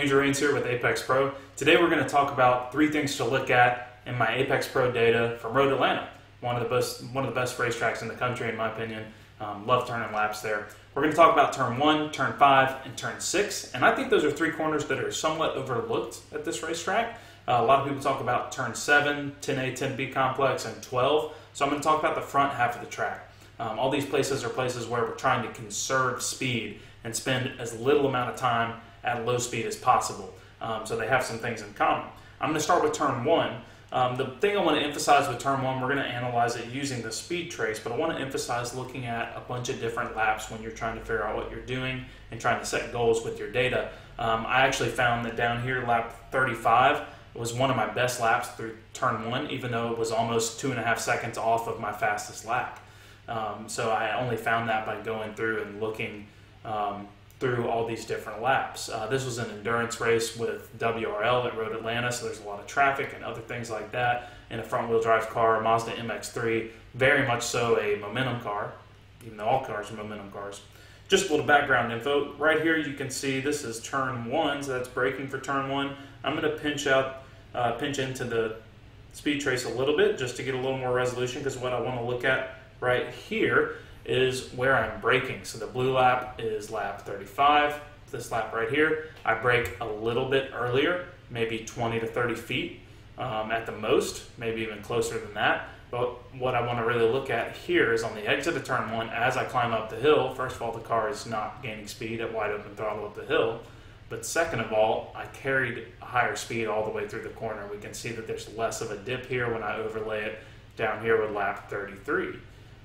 Andrew Rains here with Apex Pro. Today we're going to talk about three things to look at in my Apex Pro data from Road Atlanta, one of the best one of the best racetracks in the country in my opinion. Um, love turning laps there. We're going to talk about turn one, turn five, and turn six, and I think those are three corners that are somewhat overlooked at this racetrack. Uh, a lot of people talk about turn seven, 10A, 10B complex, and 12. So I'm going to talk about the front half of the track. Um, all these places are places where we're trying to conserve speed and spend as little amount of time at low speed as possible. Um, so they have some things in common. I'm going to start with turn one. Um, the thing I want to emphasize with turn one, we're going to analyze it using the speed trace, but I want to emphasize looking at a bunch of different laps when you're trying to figure out what you're doing and trying to set goals with your data. Um, I actually found that down here, lap 35 was one of my best laps through turn one, even though it was almost two and a half seconds off of my fastest lap. Um, so I only found that by going through and looking um, through all these different laps. Uh, this was an endurance race with WRL at Road Atlanta, so there's a lot of traffic and other things like that. In a front wheel drive car, Mazda MX3, very much so a momentum car, even though all cars are momentum cars. Just a little background info. Right here you can see this is turn one, so that's braking for turn one. I'm going to pinch out, uh, pinch into the speed trace a little bit just to get a little more resolution because what I want to look at right here is where I'm braking. So the blue lap is lap 35. This lap right here, I brake a little bit earlier, maybe 20 to 30 feet um, at the most, maybe even closer than that. But what I want to really look at here is on the exit of the turn one, as I climb up the hill, first of all, the car is not gaining speed at wide open throttle up the hill. But second of all, I carried a higher speed all the way through the corner. We can see that there's less of a dip here when I overlay it down here with lap 33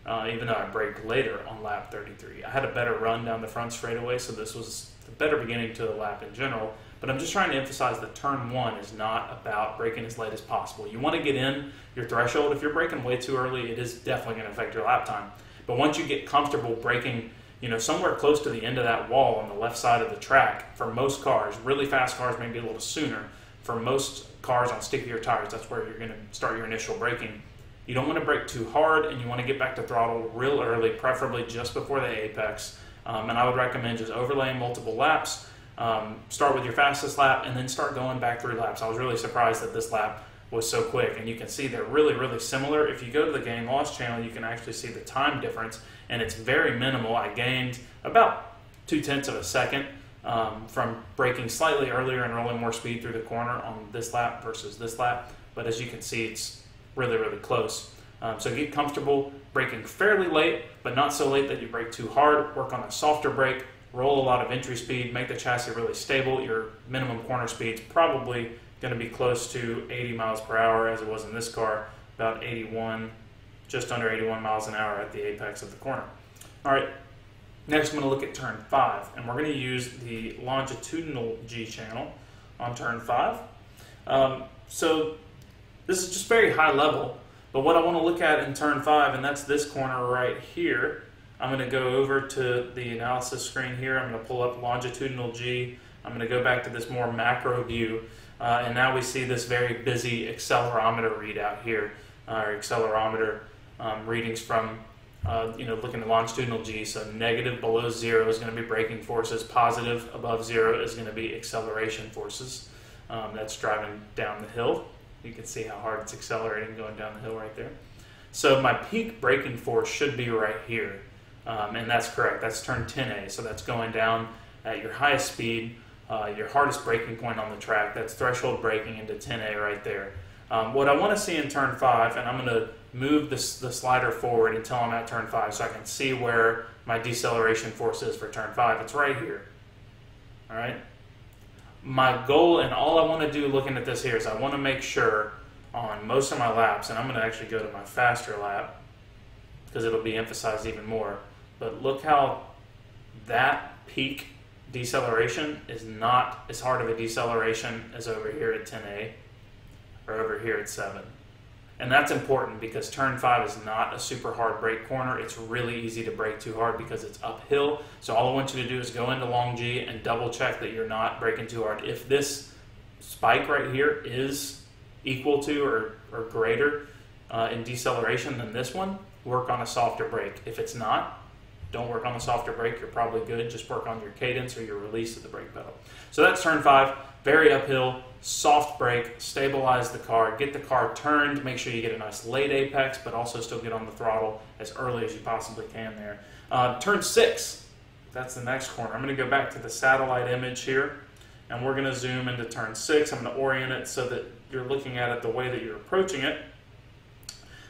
uh, even though I braked later on lap 33. I had a better run down the front straightaway, so this was a better beginning to the lap in general. But I'm just trying to emphasize that turn one is not about braking as late as possible. You want to get in your threshold. If you're braking way too early, it is definitely going to affect your lap time. But once you get comfortable braking, you know, somewhere close to the end of that wall on the left side of the track, for most cars, really fast cars maybe a little sooner. For most cars on stickier tires, that's where you're going to start your initial braking you don't want to brake too hard and you want to get back to throttle real early, preferably just before the apex. Um, and I would recommend just overlaying multiple laps. Um, start with your fastest lap and then start going back three laps. I was really surprised that this lap was so quick. And you can see they're really, really similar. If you go to the gain loss channel, you can actually see the time difference and it's very minimal. I gained about two tenths of a second um, from braking slightly earlier and rolling more speed through the corner on this lap versus this lap. But as you can see, it's really, really close. Um, so get comfortable braking fairly late, but not so late that you brake too hard. Work on a softer brake, roll a lot of entry speed, make the chassis really stable. Your minimum corner speed's probably going to be close to 80 miles per hour as it was in this car, about 81, just under 81 miles an hour at the apex of the corner. All right, next I'm going to look at turn 5, and we're going to use the longitudinal G channel on turn 5. Um, so this is just very high level, but what I want to look at in turn five, and that's this corner right here, I'm going to go over to the analysis screen here. I'm going to pull up longitudinal G. I'm going to go back to this more macro view. Uh, and now we see this very busy accelerometer readout here, uh, our accelerometer um, readings from, uh, you know, looking at longitudinal G. So negative below zero is going to be braking forces. Positive above zero is going to be acceleration forces. Um, that's driving down the hill. You can see how hard it's accelerating going down the hill right there. So my peak braking force should be right here. Um, and that's correct. That's turn 10A. So that's going down at your highest speed, uh, your hardest braking point on the track. That's threshold braking into 10A right there. Um, what I want to see in turn 5, and I'm going to move this, the slider forward until I'm at turn 5 so I can see where my deceleration force is for turn 5. It's right here. All right my goal and all I want to do looking at this here is I want to make sure on most of my laps, and I'm going to actually go to my faster lap because it'll be emphasized even more. But look how that peak deceleration is not as hard of a deceleration as over here at 10A or over here at 7. And that's important because turn five is not a super hard brake corner. It's really easy to brake too hard because it's uphill. So all I want you to do is go into long G and double check that you're not braking too hard. If this spike right here is equal to or, or greater uh, in deceleration than this one, work on a softer brake. If it's not, don't work on a softer brake. You're probably good. Just work on your cadence or your release of the brake pedal. So that's turn five. Very uphill, soft brake, stabilize the car, get the car turned, make sure you get a nice late apex, but also still get on the throttle as early as you possibly can there. Uh, turn six, that's the next corner. I'm going to go back to the satellite image here, and we're going to zoom into turn six. I'm going to orient it so that you're looking at it the way that you're approaching it.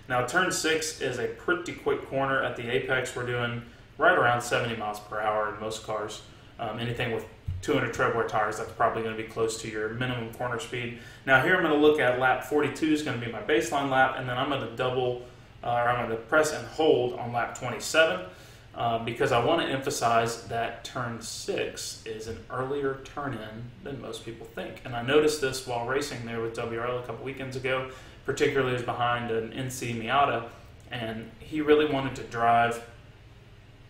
Now, turn six is a pretty quick corner at the apex. We're doing right around 70 miles per hour in most cars. Um, anything with 200 tread wear tires, that's probably going to be close to your minimum corner speed. Now here I'm going to look at lap 42 is going to be my baseline lap, and then I'm going to double, uh, or I'm going to press and hold on lap 27 uh, because I want to emphasize that turn 6 is an earlier turn in than most people think. And I noticed this while racing there with WRL a couple weekends ago, particularly as behind an NC Miata, and he really wanted to drive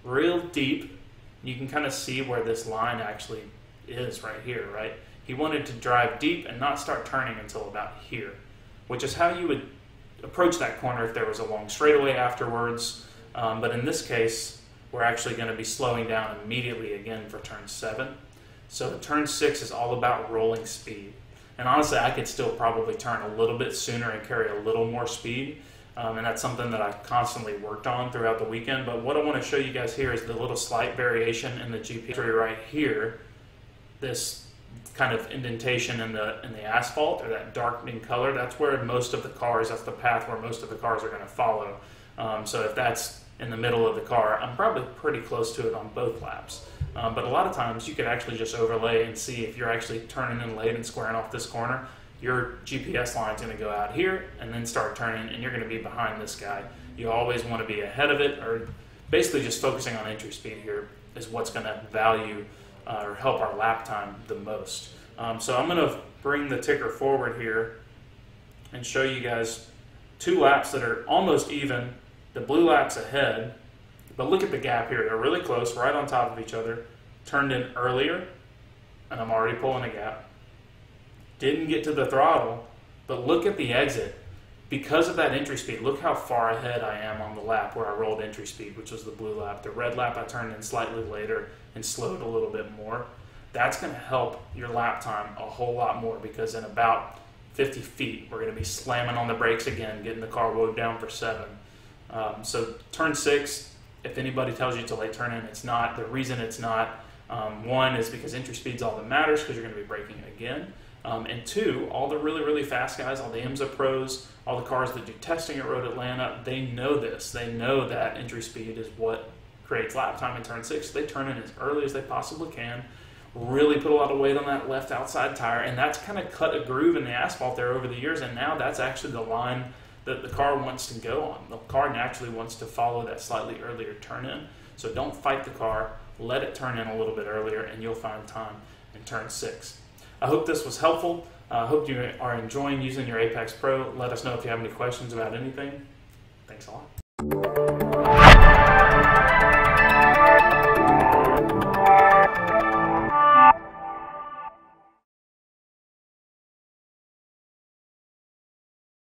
real deep. You can kind of see where this line actually is right here, right? He wanted to drive deep and not start turning until about here, which is how you would approach that corner if there was a long straightaway afterwards. Um, but in this case, we're actually going to be slowing down immediately again for turn seven. So turn six is all about rolling speed. And honestly, I could still probably turn a little bit sooner and carry a little more speed. Um, and that's something that I constantly worked on throughout the weekend. But what I want to show you guys here is the little slight variation in the GPS right here. This kind of indentation in the in the asphalt or that darkening color. That's where most of the cars. That's the path where most of the cars are going to follow. Um, so if that's in the middle of the car, I'm probably pretty close to it on both laps. Um, but a lot of times you could actually just overlay and see if you're actually turning in late and squaring off this corner your GPS line is going to go out here and then start turning, and you're going to be behind this guy. You always want to be ahead of it, or basically just focusing on entry speed here is what's going to value uh, or help our lap time the most. Um, so I'm going to bring the ticker forward here and show you guys two laps that are almost even. The blue lap's ahead, but look at the gap here. They're really close, right on top of each other. Turned in earlier, and I'm already pulling a gap didn't get to the throttle, but look at the exit. Because of that entry speed, look how far ahead I am on the lap where I rolled entry speed, which was the blue lap. The red lap I turned in slightly later and slowed a little bit more. That's going to help your lap time a whole lot more because in about 50 feet, we're going to be slamming on the brakes again, getting the car woed down for seven. Um, so turn six, if anybody tells you it's a late turn in, it's not. The reason it's not, um, one is because entry speed's all that matters because you're going to be braking again. Um, and two, all the really, really fast guys, all the IMSA pros, all the cars that do testing at Road Atlanta, they know this. They know that entry speed is what creates lap time in turn six. They turn in as early as they possibly can, really put a lot of weight on that left outside tire, and that's kind of cut a groove in the asphalt there over the years. And now that's actually the line that the car wants to go on. The car naturally wants to follow that slightly earlier turn in. So don't fight the car, let it turn in a little bit earlier, and you'll find time in turn six. I hope this was helpful. I uh, hope you are enjoying using your Apex Pro. Let us know if you have any questions about anything. Thanks a lot.